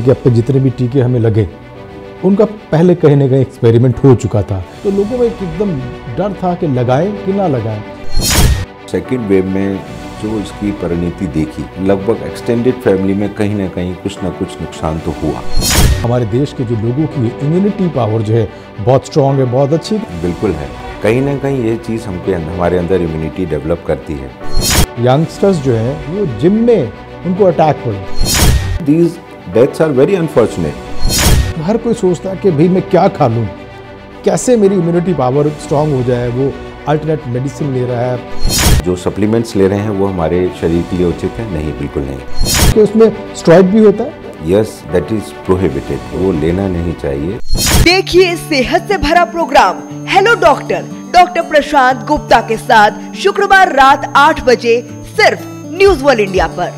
कि अब तक जितने भी टीके हमें लगे उनका पहले कहीं ना कहीं एक्सपेरिमेंट हो चुका था। तो लोगों में एक एकदम डर था कि लगाएँ कि ना लगाएँ। सेकेंड वेव में जो इसकी परिणति देखी लगभग एक्सटेंडेड फैमिली में कहीं ना कहीं कुछ ना कुछ नुकसान तो हुआ। हमारे देश के जो लोगों की इम्यूनिटी पावर जो है बहुत स्ट्रांग है बहुत अच्छी। बिल्कुल है। कहीं ना कहीं ये चीज़ हमके हमारे अंदर इम्यूनिटी डेवलप करती है। यंगस्टर्स जो है वो जिम में उनको अटैक पड़े these deaths are very unfortunate हर कोई सोचता है कि भाई मैं क्या खा लूँ? कैसे मेरी इम्यूनिटी पावर स्ट्रांग हो जाए? वो अल्टरनेट मेडिसिन ले रहा है। जो सप्लीमेंट्स ले रहे हैं वो हमारे शरीर के लिए उचित है। नहीं बिल्कुल नहीं। कि उसमें स्ट्रॉइड भी होता है? यस दैट इज़ प्रोहिबिटेड वो लेना नहीं चाहिए। देखिए सेहत से भरा program hello doctor doctor Prashant Gupta के साथ शुक्रवार रात आठ बजे सिर्फ़ न्यूज़ वर्ल्ड इंडिया पर।